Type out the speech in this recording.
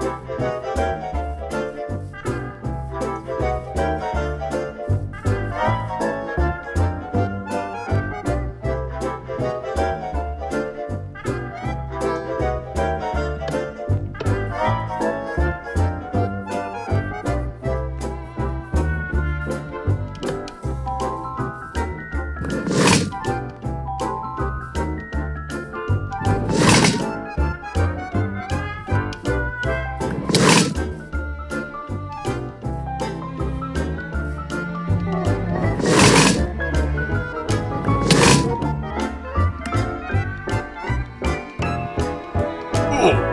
Bye. Cool.